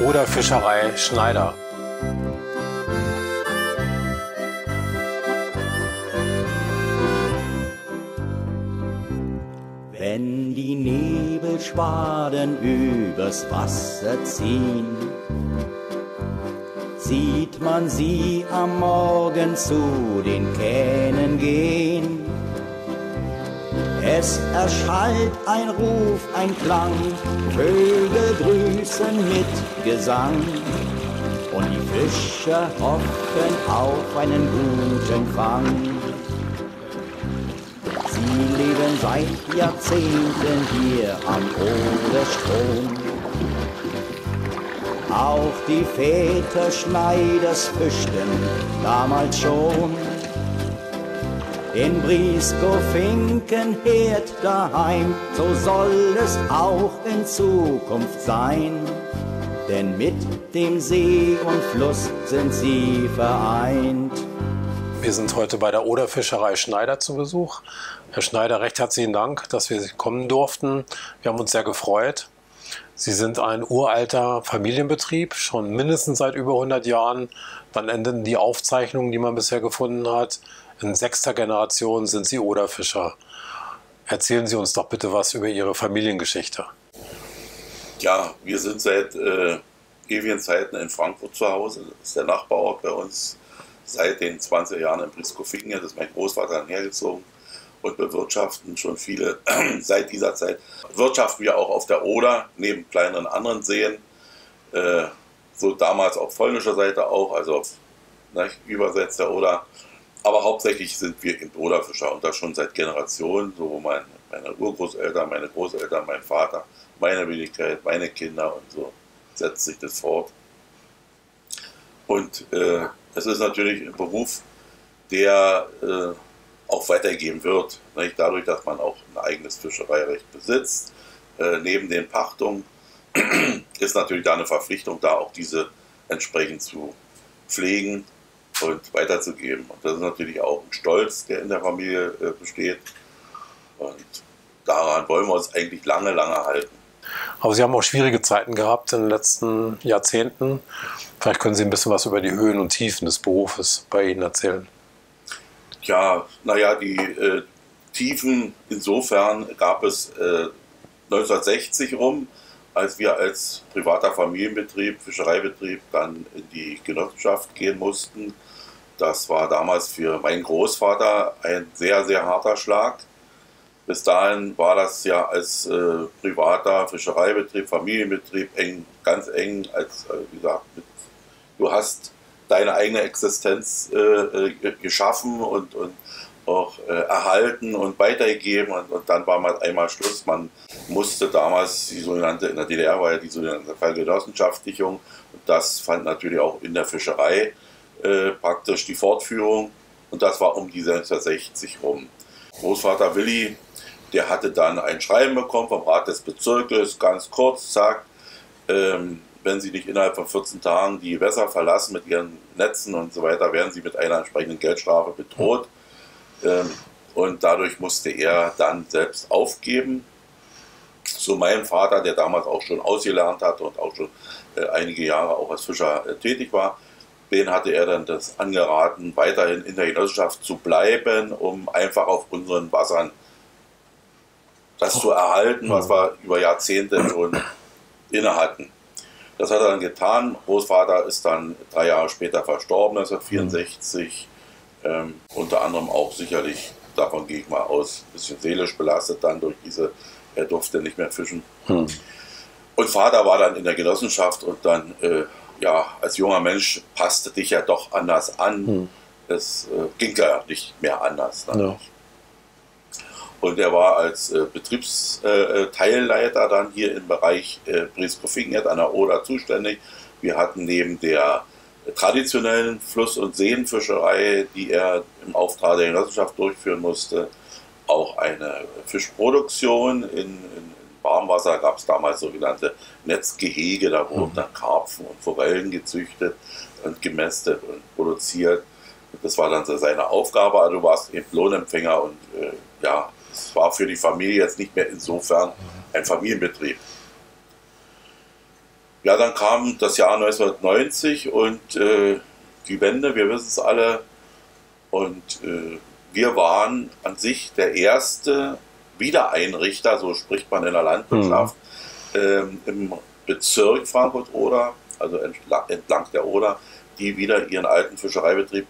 Oder Fischerei Schneider. Wenn die Nebelschwaden übers Wasser ziehen, sieht man sie am Morgen zu den Kähnen gehen. Es erschallt ein Ruf, ein Klang, Vögel grüßen mit Gesang. Und die Fischer hoffen auf einen guten Fang. Sie leben seit Jahrzehnten hier am Oderstrom. Auch die Väter Schneiders fischten damals schon. In Briskow Finkenherd daheim, so soll es auch in Zukunft sein. Denn mit dem See und Fluss sind sie vereint. Wir sind heute bei der Oderfischerei Schneider zu Besuch. Herr Schneider, recht herzlichen Dank, dass wir kommen durften. Wir haben uns sehr gefreut. Sie sind ein uralter Familienbetrieb, schon mindestens seit über 100 Jahren. Dann enden die Aufzeichnungen, die man bisher gefunden hat. In sechster Generation sind Sie Oderfischer. Erzählen Sie uns doch bitte was über Ihre Familiengeschichte. Ja, wir sind seit äh, ewigen Zeiten in Frankfurt zu Hause. Das ist der Nachbarort bei uns. Seit den 20er Jahren in Priskofingen. Das ist mein Großvater dann hergezogen und bewirtschaften schon viele seit dieser Zeit. Wirtschaften wir auch auf der Oder, neben kleineren anderen Seen. Äh, so damals auf polnischer Seite auch, also auf ne, übersetzt der Oder. Aber hauptsächlich sind wir im Oderfischer und das schon seit Generationen, so wo mein, meine Urgroßeltern, meine Großeltern, mein Vater, meine Wenigkeit, meine Kinder und so setzt sich das fort. Und äh, es ist natürlich ein Beruf, der äh, auch weitergegeben wird. Nicht? Dadurch, dass man auch ein eigenes Fischereirecht besitzt, äh, neben den Pachtungen, ist natürlich da eine Verpflichtung da, auch diese entsprechend zu pflegen und weiterzugeben. Und das ist natürlich auch ein Stolz, der in der Familie äh, besteht. Und daran wollen wir uns eigentlich lange, lange halten. Aber Sie haben auch schwierige Zeiten gehabt in den letzten Jahrzehnten. Vielleicht können Sie ein bisschen was über die Höhen und Tiefen des Berufes bei Ihnen erzählen. Ja, naja, die äh, Tiefen insofern gab es äh, 1960 rum, als wir als privater Familienbetrieb, Fischereibetrieb dann in die Genossenschaft gehen mussten. Das war damals für meinen Großvater ein sehr, sehr harter Schlag. Bis dahin war das ja als äh, privater Fischereibetrieb, Familienbetrieb eng, ganz eng, als äh, wie gesagt, mit, du hast deine eigene Existenz äh, äh, geschaffen und, und auch äh, erhalten und weitergegeben und, und, dann war mal einmal Schluss. Man musste damals die sogenannte, in der DDR war ja die sogenannte Vergenossenschaftlichung und das fand natürlich auch in der Fischerei äh, praktisch die Fortführung und das war um die 1960 rum. Großvater Willi, der hatte dann ein Schreiben bekommen vom Rat des Bezirkes, ganz kurz, sagt, ähm, wenn sie nicht innerhalb von 14 Tagen die Wässer verlassen mit ihren Netzen und so weiter, werden sie mit einer entsprechenden Geldstrafe bedroht. Ähm, und dadurch musste er dann selbst aufgeben. Zu meinem Vater, der damals auch schon ausgelernt hatte und auch schon äh, einige Jahre auch als Fischer äh, tätig war, den hatte er dann das angeraten, weiterhin in der Genossenschaft zu bleiben, um einfach auf unseren Wassern das zu erhalten, was wir über Jahrzehnte schon inne hatten. Das hat er dann getan. Großvater ist dann drei Jahre später verstorben, 1964. Mhm. Ähm, unter anderem auch sicherlich, davon gehe ich mal aus, ein bisschen seelisch belastet dann durch diese, er durfte nicht mehr fischen. Mhm. Und Vater war dann in der Genossenschaft und dann, äh, ja, als junger Mensch passte dich ja doch anders an. Mhm. Es äh, ging ja nicht mehr anders. Ja. Und er war als äh, Betriebsteilleiter dann hier im Bereich äh, Breskow-Fingert an der Oder zuständig. Wir hatten neben der traditionellen Fluss- und Seenfischerei, die er im Auftrag der Genossenschaft durchführen musste, auch eine Fischproduktion. In, in Warmwasser gab es damals sogenannte Netzgehege, da wurden mhm. dann Karpfen und Forellen gezüchtet und gemästet und produziert. Das war dann so seine Aufgabe. Also du warst eben Lohnempfänger und äh, ja, es war für die Familie jetzt nicht mehr insofern ein Familienbetrieb. Ja, dann kam das Jahr 1990 und äh, die Wende, wir wissen es alle. Und äh, wir waren an sich der erste Wiedereinrichter, so spricht man in der Landwirtschaft, mhm. ähm, im Bezirk Frankfurt-Oder, also entlang, entlang der Oder, die wieder ihren alten Fischereibetrieb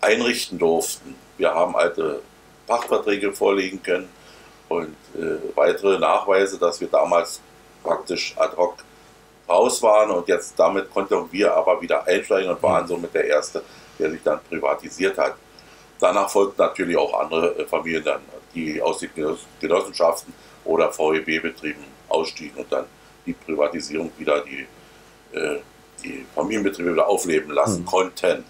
einrichten durften. Wir haben alte Pachtverträge vorlegen können und äh, weitere Nachweise, dass wir damals praktisch ad hoc raus waren und jetzt damit konnten wir aber wieder einsteigen und waren somit der Erste, der sich dann privatisiert hat. Danach folgten natürlich auch andere äh, Familien dann, die aus den Genossenschaften oder VEB-Betrieben ausstiegen und dann die Privatisierung wieder, die, äh, die Familienbetriebe wieder aufleben lassen mhm. konnten.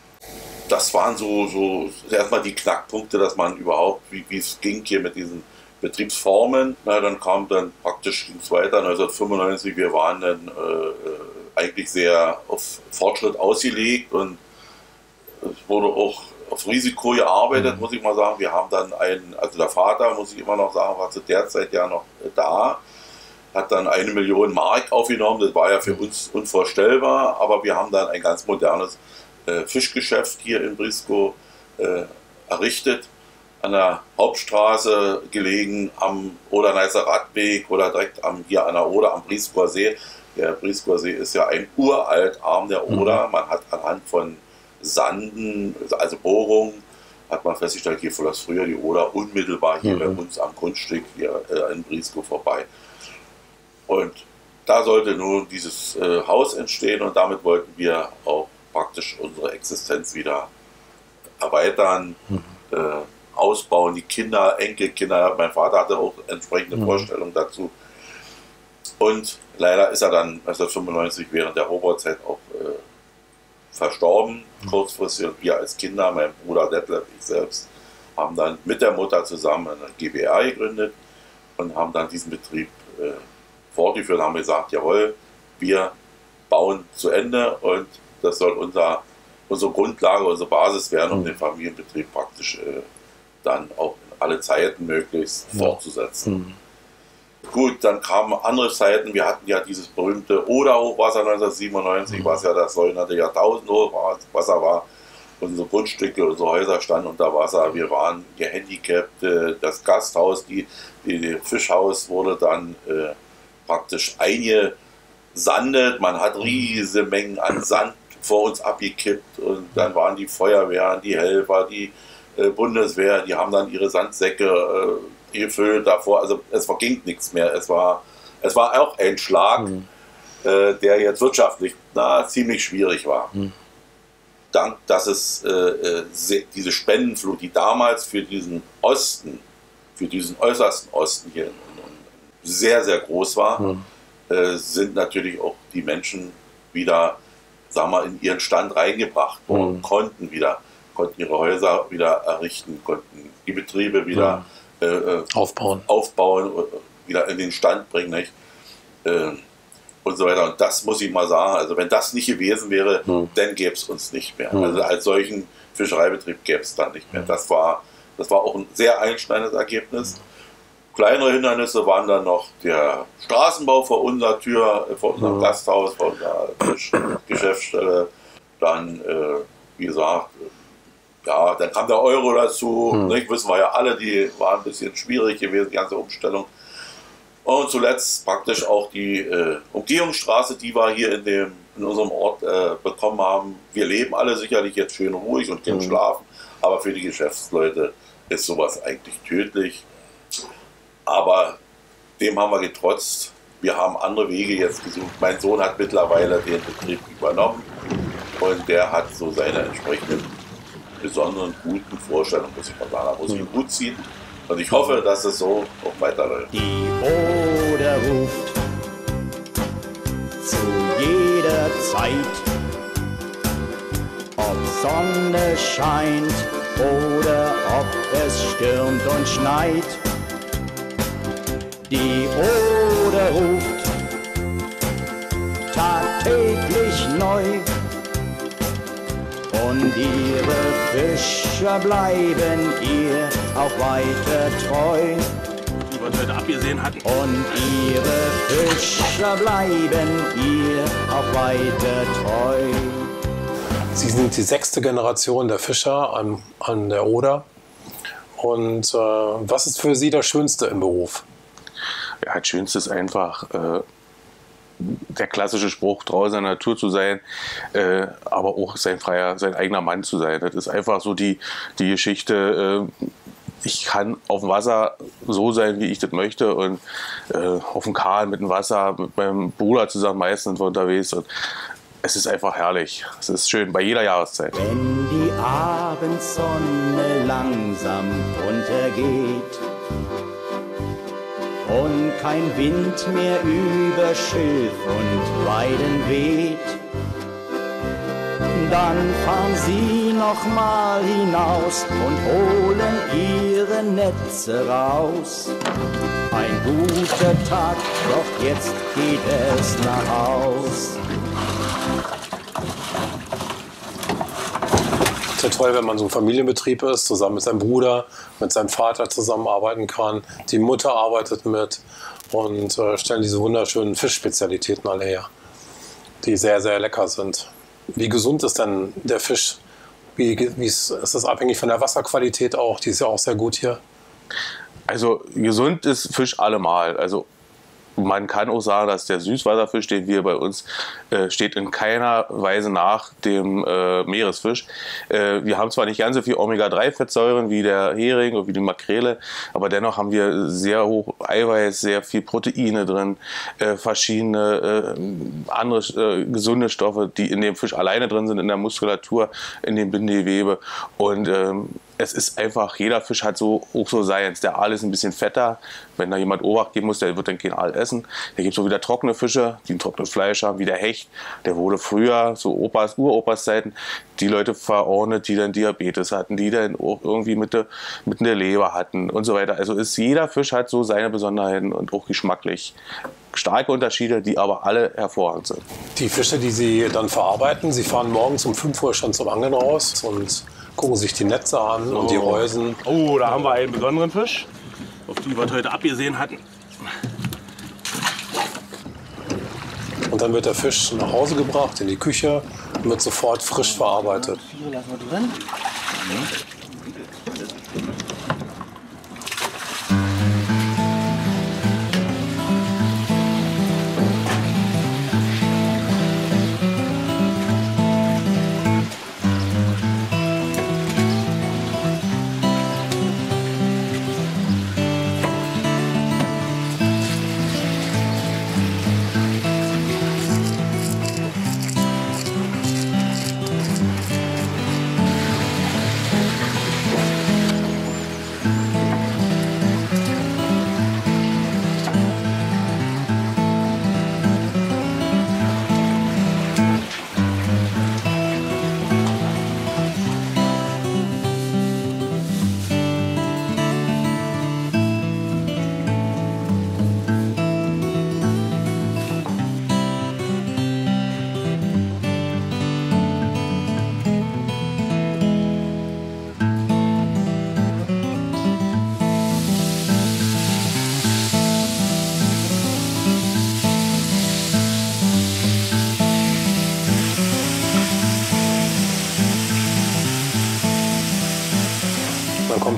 Das waren so, so erstmal die Knackpunkte, dass man überhaupt, wie, es ging hier mit diesen Betriebsformen. Na, dann kam dann praktisch ging's weiter 1995. Wir waren dann äh, äh, eigentlich sehr auf Fortschritt ausgelegt und es wurde auch auf Risiko gearbeitet, mhm. muss ich mal sagen. Wir haben dann einen, also der Vater, muss ich immer noch sagen, war zu der Zeit ja noch da, hat dann eine Million Mark aufgenommen. Das war ja für uns unvorstellbar, aber wir haben dann ein ganz modernes äh, Fischgeschäft hier in Briscoe äh, errichtet an der Hauptstraße gelegen, am Oderneißer Radweg oder direkt am, hier an der Oder am Briescoer See. Der Briescoer See ist ja ein uralt Arm der mhm. Oder. Man hat anhand von Sanden, also Bohrungen, hat man festgestellt, hier floss früher die Oder unmittelbar hier mhm. bei uns am Grundstück hier äh, in Briesco vorbei. Und da sollte nun dieses äh, Haus entstehen und damit wollten wir auch praktisch unsere Existenz wieder erweitern. Mhm. Äh, ausbauen, die Kinder, Enkelkinder. Mein Vater hatte auch entsprechende mhm. Vorstellungen dazu. Und leider ist er dann 1995 während der Robotzeit auch äh, verstorben, mhm. kurzfristig. Und wir als Kinder, mein Bruder Detlef, ich selbst, haben dann mit der Mutter zusammen eine GBR gegründet und haben dann diesen Betrieb äh, fortgeführt, haben gesagt, jawohl, wir bauen zu Ende und das soll unser, unsere Grundlage, unsere Basis werden, um mhm. den Familienbetrieb praktisch äh, dann auch in alle Zeiten möglichst ja. fortzusetzen. Mhm. Gut, dann kamen andere Zeiten. Wir hatten ja dieses berühmte Oder-Hochwasser 1997, mhm. was ja das sogenannte Jahrtausend-Hochwasser war. Unsere Grundstücke, unsere Häuser standen unter Wasser. Wir waren gehandicapt. Das Gasthaus, die, die Fischhaus wurde dann äh, praktisch eingesandet. Man hat riesige Mengen an Sand vor uns abgekippt und dann waren die Feuerwehren, die Helfer, die äh, Bundeswehr, die haben dann ihre Sandsäcke äh, gefüllt davor. Also es verging nichts mehr. Es war, es war auch ein Schlag, mhm. äh, der jetzt wirtschaftlich na, ziemlich schwierig war. Mhm. Dank, dass es äh, äh diese Spendenflut, die damals für diesen Osten, für diesen äußersten Osten hier sehr, sehr groß war, mhm. sind natürlich auch die Menschen wieder, sagen wir, in ihren Stand reingebracht worden, mhm. konnten wieder konnten ihre Häuser wieder errichten, konnten die Betriebe wieder ja. äh, äh aufbauen. aufbauen, äh, wieder in den Stand bringen. Nicht? Äh, und so weiter. Und das muss ich mal sagen, also wenn das nicht gewesen wäre, hm. dann gäbe es uns nicht mehr. Hm. Also als solchen Fischereibetrieb gäbe es dann nicht mehr. Das war, das war auch ein sehr einschneidendes Ergebnis. Kleinere Hindernisse waren dann noch der Straßenbau vor unserer Tür, äh, vor unserem Gasthaus, vor unserer Geschäftsstelle. Dann, äh, wie gesagt, ja, dann kam der Euro dazu, hm. nicht, wissen wir ja alle, die war ein bisschen schwierig gewesen, die ganze Umstellung. Und zuletzt praktisch auch die äh, Umgehungsstraße, die wir hier in, dem, in unserem Ort äh, bekommen haben. Wir leben alle sicherlich jetzt schön ruhig und können hm. schlafen, aber für die Geschäftsleute ist sowas eigentlich tödlich. Aber dem haben wir getrotzt. Wir haben andere Wege jetzt gesucht. Mein Sohn hat mittlerweile den Betrieb übernommen und der hat so seine entsprechenden besonderen guten Vorstellung, muss ich mal sagen. Da muss ich gut ziehen. Und ich hoffe, dass es so auch weiterläuft. Die Oder ruft zu jeder Zeit, ob Sonne scheint oder ob es stürmt und schneit. Die Oder ruft tagtäglich neu und ihre Fischer bleiben ihr auch weiter treu. was wir heute abgesehen hatten. Und ihre Fischer bleiben ihr auch weiter treu. Sie sind die sechste Generation der Fischer an, an der Oder. Und äh, was ist für Sie das Schönste im Beruf? Ja, das Schönste ist einfach äh, der klassische Spruch, treu seiner Natur zu sein, äh, aber auch sein freier, sein eigener Mann zu sein. Das ist einfach so die, die Geschichte. Äh, ich kann auf dem Wasser so sein, wie ich das möchte und äh, auf dem Kahn mit dem Wasser, mit meinem Bruder zusammen meistens unterwegs und es ist einfach herrlich. Es ist schön bei jeder Jahreszeit. Wenn die Abendsonne langsam untergeht und kein Wind mehr über Schilf und Weiden weht, dann fahren sie noch mal hinaus und holen ihre Netze raus. Ein guter Tag, doch jetzt geht es nach Haus. Ja toll, wenn man so ein Familienbetrieb ist, zusammen mit seinem Bruder, mit seinem Vater zusammenarbeiten kann. Die Mutter arbeitet mit und äh, stellen diese wunderschönen Fischspezialitäten alle her, die sehr, sehr lecker sind. Wie gesund ist denn der Fisch? Wie, wie ist, ist das abhängig von der Wasserqualität auch? Die ist ja auch sehr gut hier. Also gesund ist Fisch allemal. Also man kann auch sagen, dass der Süßwasserfisch, den wir bei uns, äh, steht in keiner Weise nach dem äh, Meeresfisch. Äh, wir haben zwar nicht ganz so viel Omega-3-Fettsäuren wie der Hering und wie die Makrele, aber dennoch haben wir sehr hoch Eiweiß, sehr viel Proteine drin, äh, verschiedene äh, andere äh, gesunde Stoffe, die in dem Fisch alleine drin sind, in der Muskulatur, in dem Bindegewebe und ähm, es ist einfach, jeder Fisch hat so auch so seins. Der Aal ist ein bisschen fetter. Wenn da jemand Obacht geben muss, der wird dann kein Aal essen. Da gibt es auch wieder trockene Fische, die ein trockenes Fleisch haben, wie der Hecht. Der wurde früher, so Opas, Uropas Zeiten, die Leute verordnet, die dann Diabetes hatten, die dann auch irgendwie mit der, mit der Leber hatten und so weiter. Also ist jeder Fisch hat so seine Besonderheiten und auch geschmacklich starke Unterschiede, die aber alle hervorragend sind. Die Fische, die Sie dann verarbeiten, Sie fahren morgens um 5 Uhr schon zum Angeln raus und gucken sich die Netze an und die Reusen. Oh, da haben wir einen besonderen Fisch, auf den wir heute abgesehen hatten. Und dann wird der Fisch nach Hause gebracht, in die Küche und wird sofort frisch verarbeitet. Vier lassen wir drin. Dann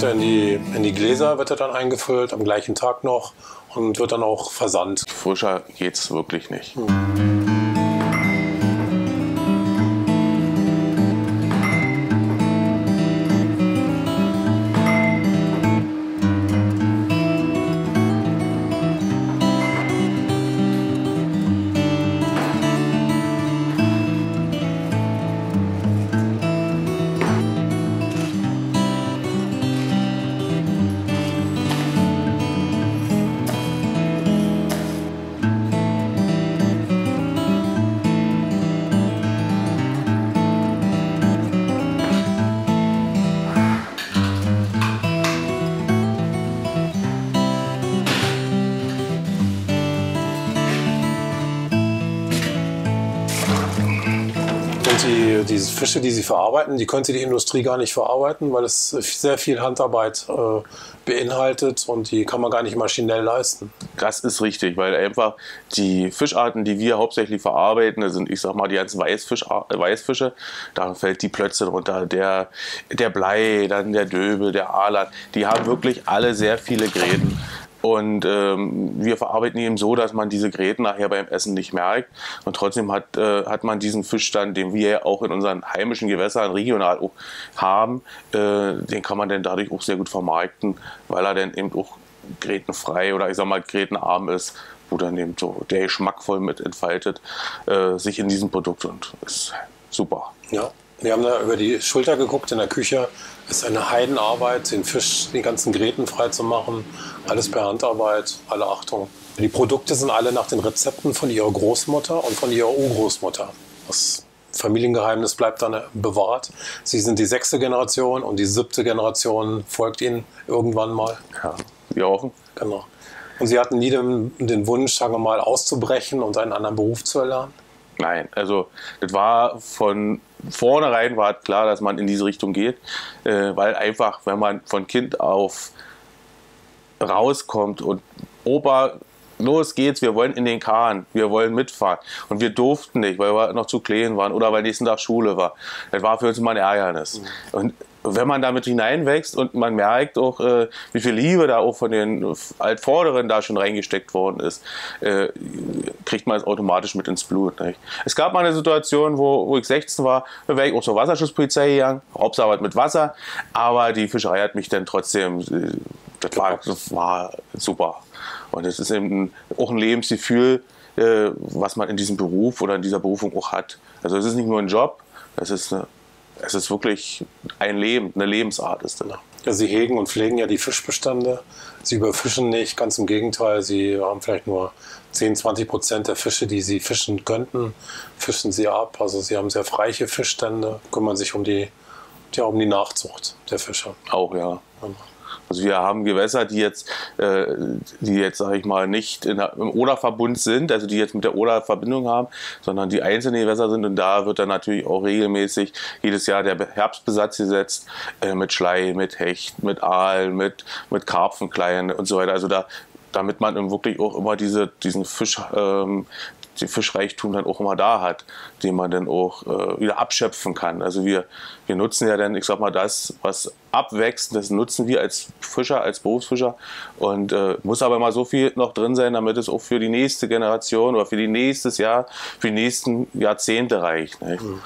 kommt er in die, in die Gläser, wird er dann eingefüllt, am gleichen Tag noch und wird dann auch versandt. Frischer geht's wirklich nicht. Und die, diese Fische, die Sie verarbeiten, die könnte die Industrie gar nicht verarbeiten, weil es sehr viel Handarbeit äh, beinhaltet und die kann man gar nicht maschinell leisten. Das ist richtig, weil einfach die Fischarten, die wir hauptsächlich verarbeiten, sind, ich sag mal, die ganzen Weißfisch, Weißfische, da fällt die Plötze drunter, der, der Blei, dann der Döbel, der Alat, die haben wirklich alle sehr viele Gräten. Und ähm, wir verarbeiten ihn so, dass man diese Gräten nachher beim Essen nicht merkt. Und trotzdem hat, äh, hat man diesen Fischstand, den wir auch in unseren heimischen Gewässern regional auch haben, äh, den kann man dann dadurch auch sehr gut vermarkten, weil er dann eben auch grätenfrei oder ich sag mal grätenarm ist, wo dann eben so der Geschmack voll mit entfaltet, äh, sich in diesem Produkt und ist super. Ja, wir haben da über die Schulter geguckt in der Küche. Es ist eine Heidenarbeit, den Fisch, die ganzen Gräten frei zu machen. Alles per Handarbeit, alle Achtung. Die Produkte sind alle nach den Rezepten von ihrer Großmutter und von ihrer Urgroßmutter. Das Familiengeheimnis bleibt dann bewahrt. Sie sind die sechste Generation und die siebte Generation folgt ihnen irgendwann mal. Ja, wir hoffen. Genau. Und Sie hatten nie den, den Wunsch, sagen wir mal, auszubrechen und einen anderen Beruf zu erlernen? Nein, also das war von vornherein war klar, dass man in diese Richtung geht, äh, weil einfach, wenn man von Kind auf rauskommt und Opa, los geht's, wir wollen in den Kahn, wir wollen mitfahren. Und wir durften nicht, weil wir noch zu klein waren oder weil nächsten Tag Schule war. Das war für uns immer ein Ärgernis. Mhm. Und wenn man damit hineinwächst und man merkt auch, äh, wie viel Liebe da auch von den Altvorderen da schon reingesteckt worden ist, äh, kriegt man es automatisch mit ins Blut. Nicht? Es gab mal eine Situation, wo, wo ich 16 war, da wäre ich auch zur Wasserschutzpolizei gegangen, Hauptsache mit Wasser, aber die Fischerei hat mich dann trotzdem, äh, das war, das war super. Und es ist eben auch ein Lebensgefühl, äh, was man in diesem Beruf oder in dieser Berufung auch hat. Also es ist nicht nur ein Job, es ist eine es ist wirklich ein Leben, eine Lebensart ist das. Ja, Sie hegen und pflegen ja die Fischbestände. Sie überfischen nicht, ganz im Gegenteil. Sie haben vielleicht nur 10, 20 Prozent der Fische, die Sie fischen könnten, fischen Sie ab. Also Sie haben sehr reiche Fischstände, kümmern sich um die, ja, um die Nachzucht der Fische. Auch, ja. Genau. Also wir haben Gewässer, die jetzt, äh, die jetzt, sage ich mal, nicht der, im Oder-Verbund sind, also die jetzt mit der Oder Verbindung haben, sondern die einzelne Gewässer sind und da wird dann natürlich auch regelmäßig jedes Jahr der Herbstbesatz gesetzt äh, mit Schlei, mit Hecht, mit Aal, mit, mit Karpfenkleien und so weiter. Also da damit man wirklich auch immer diese, diesen Fisch, ähm, den Fischreichtum dann auch immer da hat, den man dann auch äh, wieder abschöpfen kann. Also wir, wir nutzen ja dann, ich sag mal, das, was abwächst, das nutzen wir als Fischer, als Berufsfischer und äh, muss aber mal so viel noch drin sein, damit es auch für die nächste Generation oder für die nächstes Jahr, für die nächsten Jahrzehnte reicht. Mhm.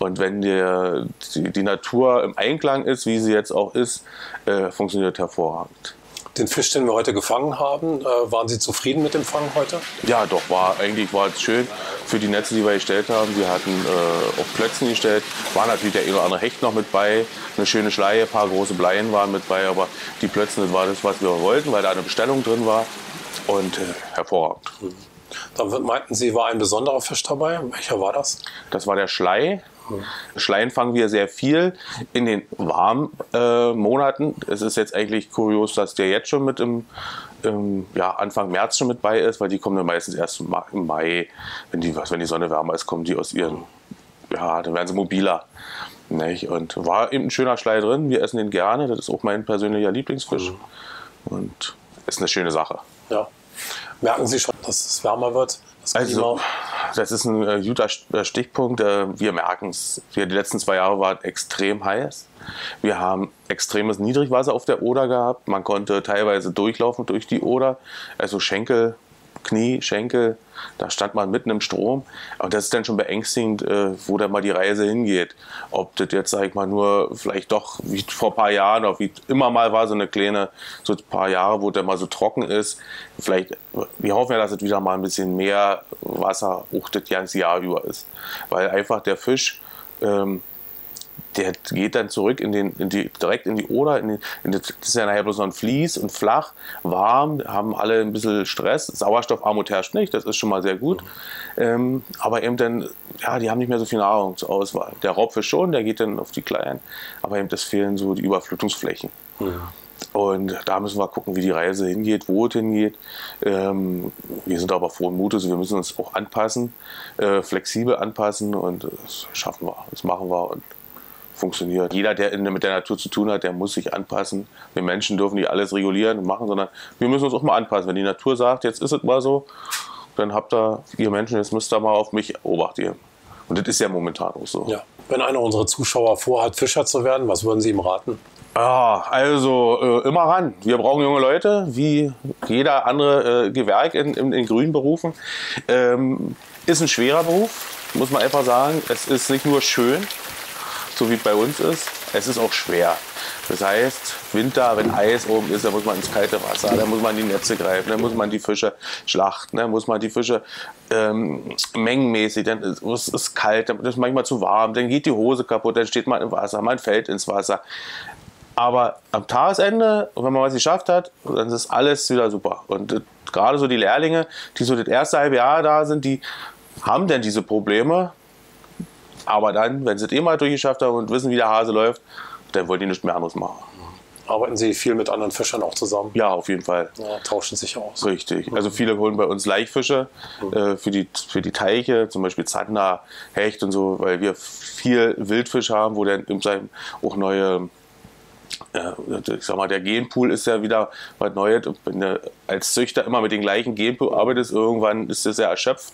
Und wenn der, die, die, Natur im Einklang ist, wie sie jetzt auch ist, äh, funktioniert hervorragend den Fisch, den wir heute gefangen haben. Äh, waren Sie zufrieden mit dem Fang heute? Ja, doch, war eigentlich war es schön für die Netze, die wir gestellt haben. Wir hatten äh, auch Plötzen gestellt, war natürlich der eine oder andere Hecht noch mit bei, eine schöne Schleie, ein paar große Bleien waren mit bei, aber die Plötzen, das war das, was wir wollten, weil da eine Bestellung drin war und äh, hervorragend. Mhm. Dann meinten Sie, war ein besonderer Fisch dabei. Welcher war das? Das war der Schlei. Schleien fangen wir sehr viel in den warmen äh, Monaten. Es ist jetzt eigentlich kurios, dass der jetzt schon mit im, im ja, Anfang März schon mit bei ist, weil die kommen dann meistens erst im Mai, wenn die, wenn die Sonne wärmer ist, kommen die aus ihren, ja, dann werden sie mobiler. Nicht? Und war eben ein schöner Schlei drin. Wir essen den gerne. Das ist auch mein persönlicher Lieblingsfisch. Mhm. Und ist eine schöne Sache. Ja. Merken Sie schon, dass es wärmer wird? Das also, das ist ein äh, guter äh, Stichpunkt. Äh, wir merken es. Die letzten zwei Jahre waren extrem heiß. Wir haben extremes Niedrigwasser auf der Oder gehabt. Man konnte teilweise durchlaufen durch die Oder. Also Schenkel Knie, Schenkel, da stand man mitten im Strom. Und das ist dann schon beängstigend, äh, wo dann mal die Reise hingeht. Ob das jetzt, sag ich mal, nur vielleicht doch wie vor ein paar Jahren, oder wie immer mal war, so eine kleine, so ein paar Jahre, wo der mal so trocken ist. Vielleicht, wir hoffen ja, dass es wieder mal ein bisschen mehr Wasser auch das ganze Jahr über ist. Weil einfach der Fisch, ähm, der geht dann zurück in den, in die, direkt in die Oder. In, den, in das ist ja nachher bloß noch ein Fließ und flach, warm, haben alle ein bisschen Stress. Sauerstoffarmut herrscht nicht, das ist schon mal sehr gut. Mhm. Ähm, aber eben dann, ja, die haben nicht mehr so viel Nahrung zur Auswahl. Der Raubfisch schon, der geht dann auf die Kleinen, aber eben das fehlen so die Überflutungsflächen. Mhm. Und da müssen wir gucken, wie die Reise hingeht, wo es hingeht. Ähm, wir sind aber frohen Mutes, wir müssen uns auch anpassen, äh, flexibel anpassen und das schaffen wir, das machen wir und funktioniert. Jeder, der mit der Natur zu tun hat, der muss sich anpassen. Wir Menschen dürfen nicht alles regulieren und machen, sondern wir müssen uns auch mal anpassen. Wenn die Natur sagt, jetzt ist es mal so, dann habt ihr, ihr Menschen, jetzt müsst ihr mal auf mich Obacht geben. Und das ist ja momentan auch so. Ja. Wenn einer unserer Zuschauer vorhat, Fischer zu werden, was würden Sie ihm raten? Ja, also äh, immer ran. Wir brauchen junge Leute, wie jeder andere äh, Gewerk in, in, in grünen Berufen. Ähm, ist ein schwerer Beruf, muss man einfach sagen. Es ist nicht nur schön, so wie bei uns ist, es ist auch schwer. Das heißt, Winter, wenn Eis oben ist, dann muss man ins kalte Wasser, dann muss man die Netze greifen, dann muss man die Fische schlachten, dann muss man die Fische ähm, mengenmäßig, dann ist es kalt, dann ist manchmal zu warm, dann geht die Hose kaputt, dann steht man im Wasser, man fällt ins Wasser. Aber am Tagesende, wenn man was geschafft hat, dann ist alles wieder super. Und äh, gerade so die Lehrlinge, die so das erste halbe Jahr da sind, die haben dann diese Probleme. Aber dann, wenn sie es eh mal durchgeschafft haben und wissen, wie der Hase läuft, dann wollen die nichts mehr anderes machen. Arbeiten Sie viel mit anderen Fischern auch zusammen? Ja, auf jeden Fall. Ja, tauschen sich aus. Richtig. Also viele holen bei uns Laichfische äh, für, die, für die Teiche, zum Beispiel Zander, Hecht und so, weil wir viel Wildfisch haben, wo dann auch neue ich sag mal, der Genpool ist ja wieder was Neues. wenn du als Züchter immer mit den gleichen Genpool arbeitest, irgendwann ist das ja erschöpft.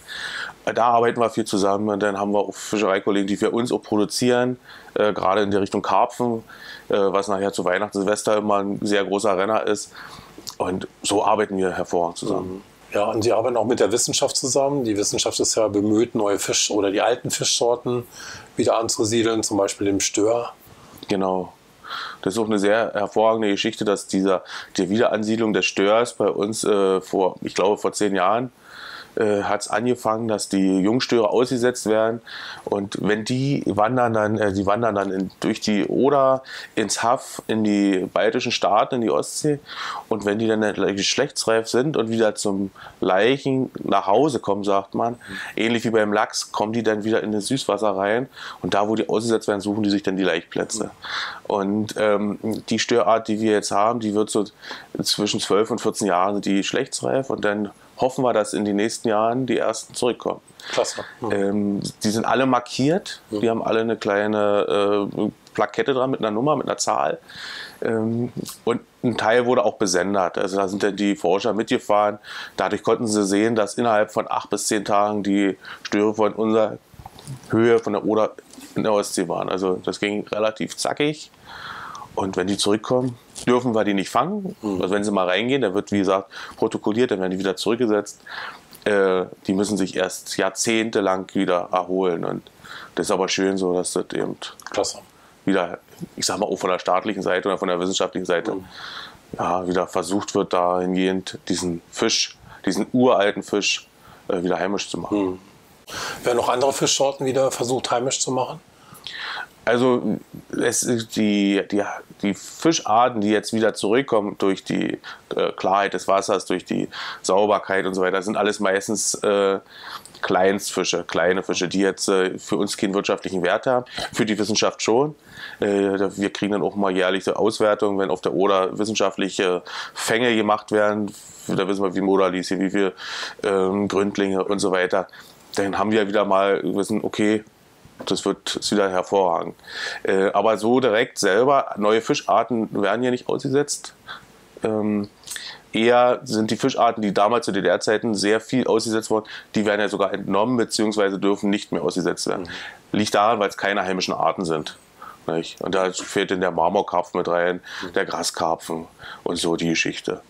Da arbeiten wir viel zusammen und dann haben wir auch Fischereikollegen, die für uns auch produzieren, äh, gerade in der Richtung Karpfen, äh, was nachher zu Weihnachten, Silvester immer ein sehr großer Renner ist. Und so arbeiten wir hervorragend zusammen. Ja, und Sie arbeiten auch mit der Wissenschaft zusammen. Die Wissenschaft ist ja bemüht, neue Fisch- oder die alten Fischsorten wieder anzusiedeln, zum Beispiel im Stör. Genau. Das ist auch eine sehr hervorragende Geschichte, dass dieser, die Wiederansiedlung des Störs bei uns äh, vor, ich glaube, vor zehn Jahren äh, hat es angefangen, dass die Jungstöre ausgesetzt werden. Und wenn die wandern dann, äh, die wandern dann in, durch die Oder ins Haff, in die baltischen Staaten, in die Ostsee. Und wenn die dann geschlechtsreif sind und wieder zum Leichen nach Hause kommen, sagt man, ähnlich wie beim Lachs, kommen die dann wieder in das Süßwasser rein. Und da, wo die ausgesetzt werden, suchen die sich dann die Laichplätze. Und ähm, die Störart, die wir jetzt haben, die wird so zwischen 12 und 14 Jahren die geschlechtsreif und dann hoffen wir, dass in den nächsten Jahren die ersten zurückkommen. Klasse. Mhm. Ähm, die sind alle markiert, mhm. die haben alle eine kleine äh, Plakette dran mit einer Nummer, mit einer Zahl. Ähm, und ein Teil wurde auch besendet. Also da sind dann die Forscher mitgefahren. Dadurch konnten sie sehen, dass innerhalb von acht bis zehn Tagen die Störe von unserer Höhe von der Oder in der Ostsee waren. Also das ging relativ zackig. Und wenn die zurückkommen, dürfen wir die nicht fangen. Mhm. Also wenn sie mal reingehen, dann wird, wie gesagt, protokolliert, dann werden die wieder zurückgesetzt. Äh, die müssen sich erst jahrzehntelang wieder erholen. Und das ist aber schön so, dass das eben Klasse. wieder, ich sag mal, auch von der staatlichen Seite oder von der wissenschaftlichen Seite mhm. ja, wieder versucht wird, dahingehend diesen Fisch, diesen uralten Fisch äh, wieder heimisch zu machen. Mhm. Werden noch andere Fischsorten wieder versucht heimisch zu machen? Also es, die, die, die Fischarten, die jetzt wieder zurückkommen durch die äh, Klarheit des Wassers, durch die Sauberkeit und so weiter, sind alles meistens äh, Kleinstfische, kleine Fische, die jetzt äh, für uns keinen wirtschaftlichen Wert haben, für die Wissenschaft schon. Äh, wir kriegen dann auch mal jährliche Auswertungen, wenn auf der Oder wissenschaftliche Fänge gemacht werden. Da wissen wir, wie Modalisi, wie viele ähm, Gründlinge und so weiter. Dann haben wir wieder mal wissen, okay, das wird ist wieder hervorragend. Äh, aber so direkt selber, neue Fischarten werden ja nicht ausgesetzt. Ähm, eher sind die Fischarten, die damals zu DDR-Zeiten sehr viel ausgesetzt wurden, die werden ja sogar entnommen bzw. dürfen nicht mehr ausgesetzt werden. Mhm. Liegt daran, weil es keine heimischen Arten sind. Nicht? Und da fehlt dann der Marmorkarpfen mit rein, mhm. der Graskarpfen und so die Geschichte.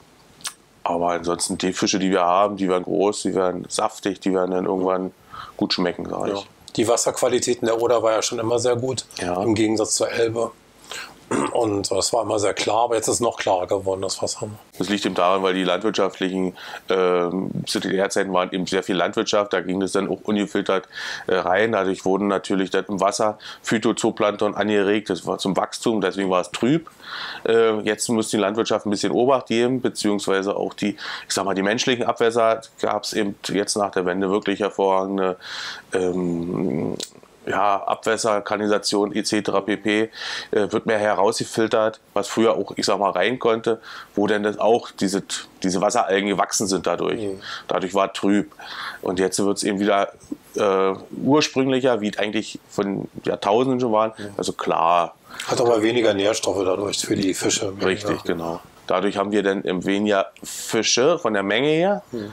Aber ansonsten die Fische, die wir haben, die werden groß, die werden saftig, die werden dann irgendwann gut schmecken, sage ich. Ja. Die Wasserqualität in der Oder war ja schon immer sehr gut, ja. im Gegensatz zur Elbe. Und das war immer sehr klar, aber jetzt ist es noch klarer geworden, das Wasser. Das liegt eben daran, weil die landwirtschaftlichen äh, zu DDR-Zeiten waren eben sehr viel Landwirtschaft, da ging es dann auch ungefiltert äh, rein. Dadurch wurden natürlich dann im Wasser Phytozooplankton angeregt, das war zum Wachstum, deswegen war es trüb. Äh, jetzt muss die Landwirtschaft ein bisschen Obacht geben, beziehungsweise auch die, ich sag mal, die menschlichen Abwässer gab es eben jetzt nach der Wende wirklich hervorragende ähm, ja, Abwässer, Kanalisation etc. pp. Äh, wird mehr herausgefiltert, was früher auch, ich sag mal, rein konnte, wo denn das auch diese, diese Wasseralgen gewachsen sind dadurch. Mhm. Dadurch war es trüb. Und jetzt wird es eben wieder äh, ursprünglicher, wie es eigentlich von Jahrtausenden schon waren. Mhm. Also klar. Hat aber weniger Nährstoffe dadurch für die Fische. Richtig, ja. genau. Dadurch haben wir dann weniger Fische von der Menge her. Mhm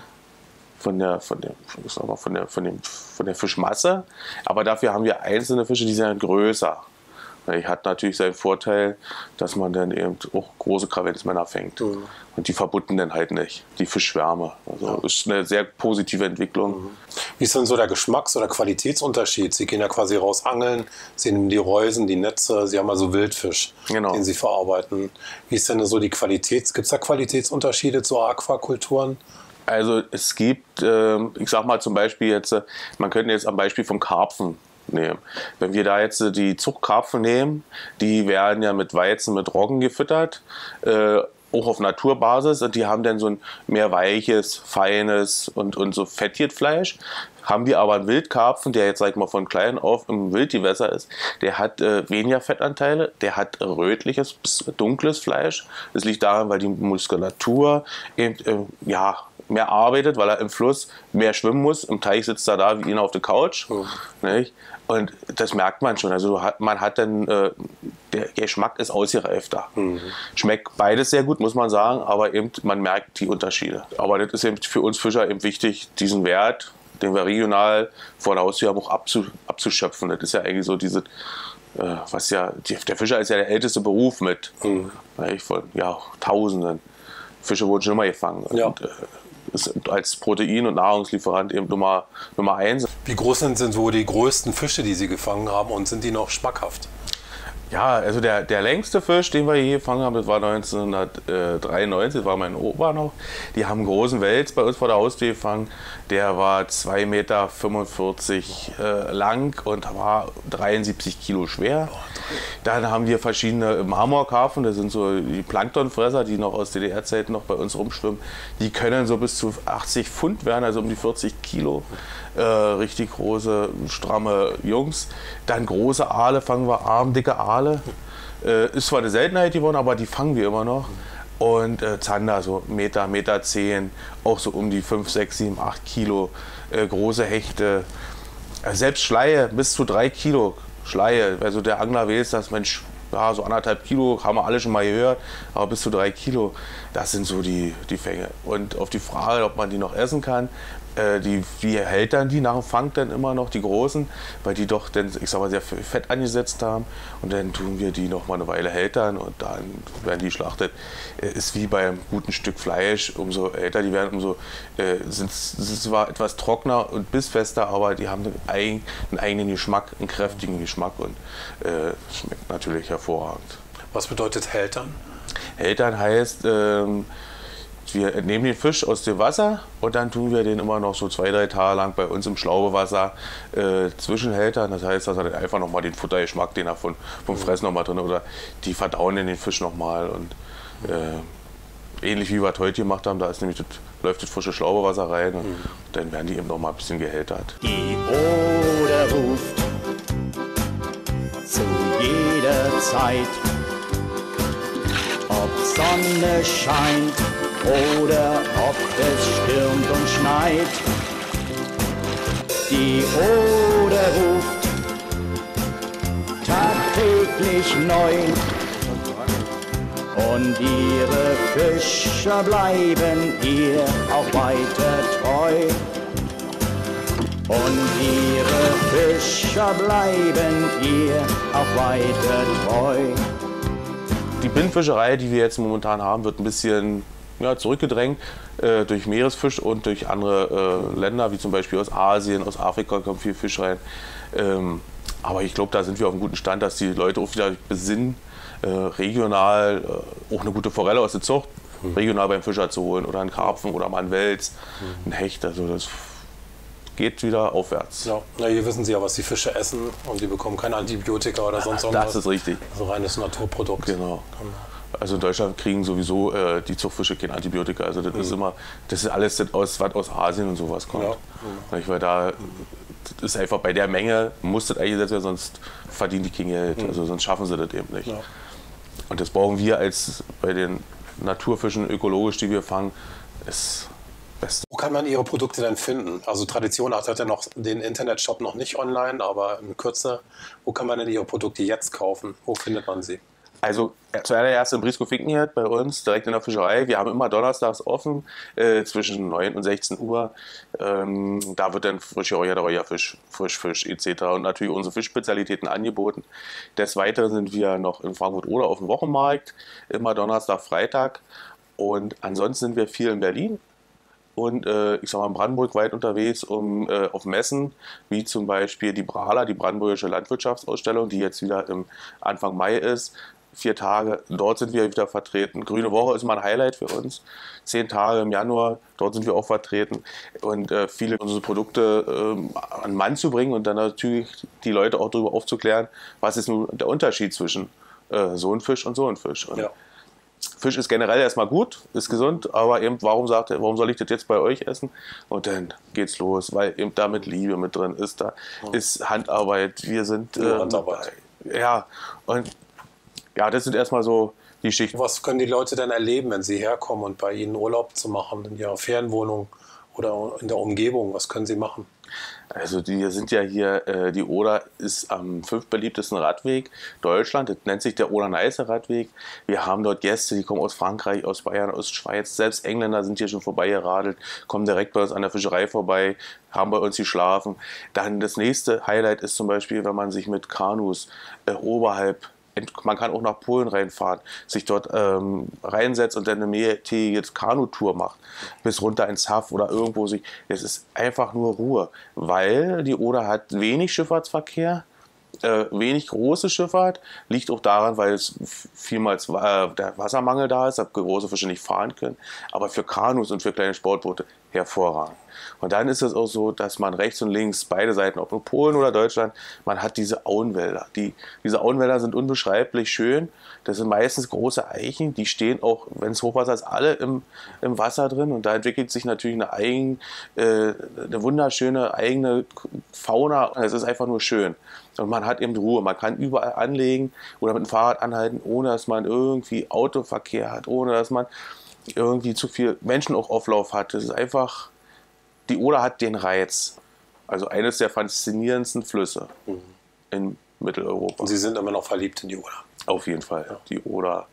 von der, von der, von der, von dem, von der Fischmasse. Aber dafür haben wir einzelne Fische, die sind größer. Ich hat natürlich seinen Vorteil, dass man dann eben auch große Kravenzmänner fängt. Mhm. Und die verbunden dann halt nicht, die Fischschwärme. Also ja. ist eine sehr positive Entwicklung. Mhm. Wie ist denn so der Geschmacks- oder Qualitätsunterschied? Sie gehen ja quasi raus angeln, Sie nehmen die Reusen, die Netze, Sie haben also Wildfisch, genau. den Sie verarbeiten. Wie ist denn so die Qualität? Gibt es da Qualitätsunterschiede zu Aquakulturen? Also es gibt, ähm, ich sag mal zum Beispiel jetzt, äh, man könnte jetzt am Beispiel vom Karpfen nehmen. Wenn wir da jetzt äh, die Zuchtkarpfen nehmen, die werden ja mit Weizen, mit Roggen gefüttert, äh, auch auf Naturbasis und die haben dann so ein mehr weiches, feines und, und so fettiges Fleisch. Haben wir aber einen Wildkarpfen, der jetzt, sag ich mal, von klein auf im Wildgewässer ist, der hat äh, weniger Fettanteile, der hat rötliches, dunkles Fleisch. Das liegt daran, weil die Muskulatur eben, äh, ja, mehr arbeitet, weil er im Fluss mehr schwimmen muss. Im Teich sitzt er da wie ihn auf der Couch. Mhm. Nicht? Und das merkt man schon. Also man hat dann, äh, der Geschmack ist ausgereifter. Mhm. Schmeckt beides sehr gut, muss man sagen, aber eben man merkt die Unterschiede. Aber das ist eben für uns Fischer eben wichtig, diesen Wert, den wir regional vor der Haustür haben, auch abzuschöpfen. Das ist ja eigentlich so diese, äh, was ja, der Fischer ist ja der älteste Beruf mit, mhm. von ja, Tausenden. Fische wurden schon immer gefangen. Ja. Und, äh, ist als Protein- und Nahrungslieferant eben Nummer, Nummer eins. Wie groß sind denn so die größten Fische, die Sie gefangen haben und sind die noch schmackhaft? Ja, also der, der längste Fisch, den wir je gefangen haben, das war 1993, das war mein Opa noch. Die haben einen großen Wels bei uns vor der Haustür gefangen. Der war 2,45 Meter äh, lang und war 73 Kilo schwer. Dann haben wir verschiedene Marmorkarpfen, das sind so die Planktonfresser, die noch aus DDR-Zeiten noch bei uns rumschwimmen. Die können so bis zu 80 Pfund werden, also um die 40 Kilo. Äh, richtig große, stramme Jungs. Dann große Aale fangen wir, armdicke Aale. Äh, ist zwar eine Seltenheit geworden, aber die fangen wir immer noch. Und äh, Zander, so Meter, Meter zehn, auch so um die 5, 6, 7, 8 Kilo. Äh, große Hechte. Äh, selbst Schleie bis zu 3 Kilo. Schleie, also der Angler weiß das, Mensch, ja, so anderthalb Kilo haben wir alle schon mal gehört, aber bis zu drei Kilo, das sind so die, die Fänge. Und auf die Frage, ob man die noch essen kann, äh, die, wie hält dann die nach dem Fang dann immer noch, die großen, weil die doch dann, ich sag mal, sehr fett angesetzt haben und dann tun wir die noch mal eine Weile hältern und dann werden die geschlachtet. Äh, ist wie bei einem guten Stück Fleisch, umso älter die werden, umso äh, sind zwar etwas trockener und bissfester, aber die haben einen, einen eigenen Geschmack, einen kräftigen Geschmack und äh, schmeckt natürlich hervorragend. Was bedeutet hältern? Hältern heißt, ähm, wir nehmen den Fisch aus dem Wasser und dann tun wir den immer noch so zwei, drei Tage lang bei uns im Schlaubewasser äh, zwischenhältern. Das heißt, dass er einfach nochmal den Futtergeschmack, den er von, vom Fressen nochmal drin oder die verdauen den Fisch nochmal. Und äh, ähnlich wie wir es heute gemacht haben, da ist nämlich das, läuft das frische Schlaubewasser rein und mhm. dann werden die eben nochmal ein bisschen gehältert. Die Oder ruft zu jeder Zeit, ob Sonne scheint oder ob es stürmt und schneit. Die Oder ruft tagtäglich neu und ihre Fischer bleiben ihr auch weiter treu. Und ihre Fischer bleiben ihr auch weiter treu. Die Binnenfischerei, die wir jetzt momentan haben, wird ein bisschen ja, zurückgedrängt äh, durch Meeresfisch und durch andere äh, Länder, wie zum Beispiel aus Asien, aus Afrika kommt viel Fisch rein. Ähm, aber ich glaube, da sind wir auf einem guten Stand, dass die Leute auch wieder besinnen, äh, regional äh, auch eine gute Forelle aus der Zucht mhm. regional beim Fischer zu holen oder einen Karpfen oder mal einen Wels, mhm. einen Hecht. Also das geht wieder aufwärts. Ja, na, hier wissen Sie ja, was die Fische essen und die bekommen keine Antibiotika oder sonst irgendwas. Das ist richtig. So reines Naturprodukt. Genau. genau. Also in Deutschland kriegen sowieso äh, die Zuchtfische kein Antibiotika. Also das mhm. ist immer, das ist alles aus, was aus Asien und sowas kommt. Ja. Mhm. Weil da das ist einfach bei der Menge, muss das eingesetzt werden, sonst verdienen die kein Geld. Also sonst schaffen sie das eben nicht. Ja. Und das brauchen wir als bei den Naturfischen ökologisch, die wir fangen, ist beste. Wo kann man Ihre Produkte denn finden? Also Tradition hat ja noch den Internetshop noch nicht online, aber in Kürze. Wo kann man denn Ihre Produkte jetzt kaufen? Wo findet man sie? Also zuallererst in Brisco-Finkenhirt bei uns, direkt in der Fischerei. Wir haben immer donnerstags offen, äh, zwischen 9 und 16 Uhr. Ähm, da wird dann frische Räucherfisch, Frischfisch etc. und natürlich unsere Fischspezialitäten angeboten. Des Weiteren sind wir noch in Frankfurt-Oder auf dem Wochenmarkt, immer Donnerstag, Freitag. Und ansonsten sind wir viel in Berlin und äh, ich sag mal in Brandenburg weit unterwegs, um äh, auf Messen, wie zum Beispiel die Brala, die Brandenburgische Landwirtschaftsausstellung, die jetzt wieder im Anfang Mai ist. Vier Tage, dort sind wir wieder vertreten. Grüne Woche ist mal ein Highlight für uns. Zehn Tage im Januar, dort sind wir auch vertreten. Und äh, viele unserer Produkte ähm, an Mann zu bringen und dann natürlich die Leute auch darüber aufzuklären, was ist nun der Unterschied zwischen äh, so ein Fisch und so ein Fisch. Und Ja. Fisch ist generell erstmal gut, ist gesund, aber eben, warum sagt er, warum soll ich das jetzt bei euch essen? Und dann geht's los, weil eben da mit Liebe mit drin ist, da ist Handarbeit, wir sind äh, Handarbeit. Ja, und ja, das sind erstmal so die Schichten. Was können die Leute denn erleben, wenn sie herkommen und bei Ihnen Urlaub zu machen in ihrer Ferienwohnung oder in der Umgebung? Was können sie machen? Also die sind ja hier, äh, die Oder ist am fünftbeliebtesten Radweg Deutschland. Das nennt sich der Oder-Neiße Radweg. Wir haben dort Gäste, die kommen aus Frankreich, aus Bayern, aus Schweiz. Selbst Engländer sind hier schon vorbeigeradelt, kommen direkt bei uns an der Fischerei vorbei, haben bei uns geschlafen. Dann das nächste Highlight ist zum Beispiel, wenn man sich mit Kanus äh, oberhalb man kann auch nach Polen reinfahren, sich dort ähm, reinsetzt und dann eine mehrtägige Kanutour macht, bis runter ins Haff oder irgendwo sich. Es ist einfach nur Ruhe, weil die Oder hat wenig Schifffahrtsverkehr, äh, wenig große Schifffahrt, liegt auch daran, weil es vielmals äh, der Wassermangel da ist, dass große Fische nicht fahren können, aber für Kanus und für kleine Sportboote hervorragend. Und dann ist es auch so, dass man rechts und links, beide Seiten, ob in Polen oder Deutschland, man hat diese Auenwälder. Die, diese Auenwälder sind unbeschreiblich schön. Das sind meistens große Eichen, die stehen auch, wenn es Hochwasser ist, alle im, im Wasser drin. Und da entwickelt sich natürlich eine, eigen, äh, eine wunderschöne eigene Fauna. Es ist einfach nur schön. Und man hat eben Ruhe. Man kann überall anlegen oder mit dem Fahrrad anhalten, ohne dass man irgendwie Autoverkehr hat, ohne dass man irgendwie zu viel Menschen auch Auflauf hat. Das ist einfach, die Oder hat den Reiz. Also eines der faszinierendsten Flüsse in Mitteleuropa. Und Sie sind immer noch verliebt in die Oder. Auf jeden Fall. Die Oder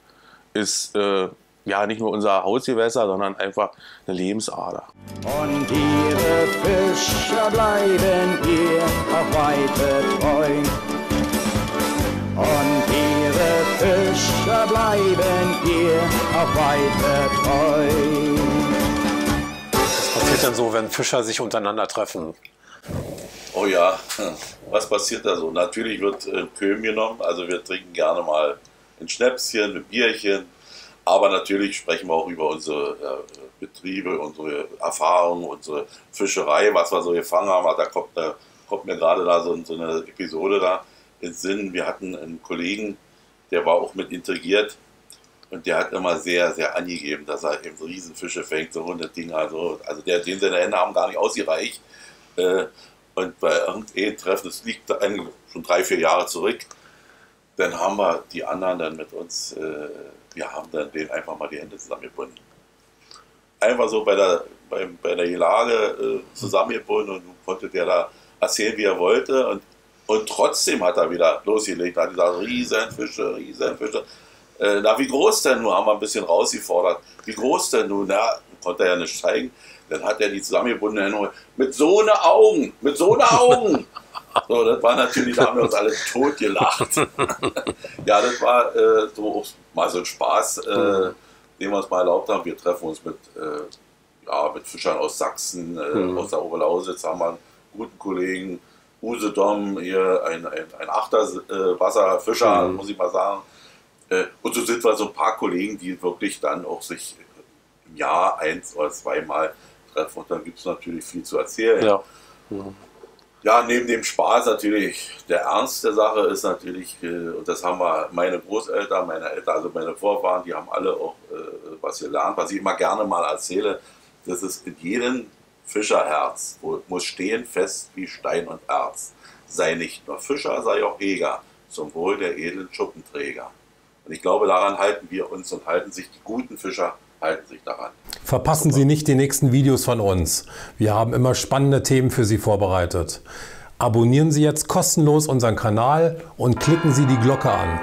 ist äh, ja nicht nur unser Hausgewässer, sondern einfach eine Lebensader. Und ihre Fischer bleiben ihr auch weiter treu. Und ihre Fischer bleiben ihr auch weiter treu. Was passiert denn so, wenn Fischer sich untereinander treffen? Oh ja, was passiert da so? Natürlich wird äh, Köhm genommen, also wir trinken gerne mal ein Schnäpschen, ein Bierchen, aber natürlich sprechen wir auch über unsere äh, Betriebe, unsere Erfahrungen, unsere Fischerei, was wir so gefangen haben. Da kommt, da kommt mir gerade da so, so eine Episode da ins Sinn. Wir hatten einen Kollegen, der war auch mit integriert und der hat immer sehr, sehr angegeben, dass er eben Riesenfische fängt, so runde Dinge. Also, also der, den seine Hände haben gar nicht ausgereicht. Äh, und bei irgendeinem Treffen, das liegt schon drei, vier Jahre zurück, dann haben wir die anderen dann mit uns, äh, wir haben dann denen einfach mal die Hände zusammengebunden. Einfach so bei der, bei, bei der Gelage äh, zusammengebunden und konnte der da erzählen, wie er wollte. Und, und trotzdem hat er wieder losgelegt, hat gesagt, Riesenfische, Riesenfische. Äh, na, wie groß denn nun? Haben wir ein bisschen rausgefordert. Wie groß denn nun? Na, konnte er ja nicht zeigen. Dann hat er die zusammengebundenen Hände mit so ne Augen, mit so ne Augen. So, das war natürlich, da haben wir uns alle tot gelacht. ja, das war äh, so mal so ein Spaß, äh, den wir uns mal erlaubt haben. Wir treffen uns mit, äh, ja, mit Fischern aus Sachsen, äh, aus der Oberlausitz, haben wir einen guten Kollegen, Usedom, hier ein, ein, ein Achterwasserfischer, muss ich mal sagen. Äh, und so sind wir so ein paar Kollegen, die wirklich dann auch sich im Jahr eins oder zweimal treffen. Und dann gibt es natürlich viel zu erzählen. Ja. Ja, neben dem Spaß natürlich, der Ernst der Sache ist natürlich, äh, und das haben wir, meine Großeltern, meine Eltern, also meine Vorfahren, die haben alle auch äh, was gelernt, was ich immer gerne mal erzähle, dass es in jedem Fischerherz muss stehen fest wie Stein und Erz. Sei nicht nur Fischer, sei auch Jäger, zum Wohl der edlen Schuppenträger. Und ich glaube, daran halten wir uns und halten sich die guten Fischer halten sich daran. Verpassen Sie nicht die nächsten Videos von uns. Wir haben immer spannende Themen für Sie vorbereitet. Abonnieren Sie jetzt kostenlos unseren Kanal und klicken Sie die Glocke an.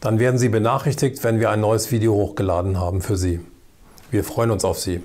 Dann werden Sie benachrichtigt, wenn wir ein neues Video hochgeladen haben für Sie. Wir freuen uns auf Sie.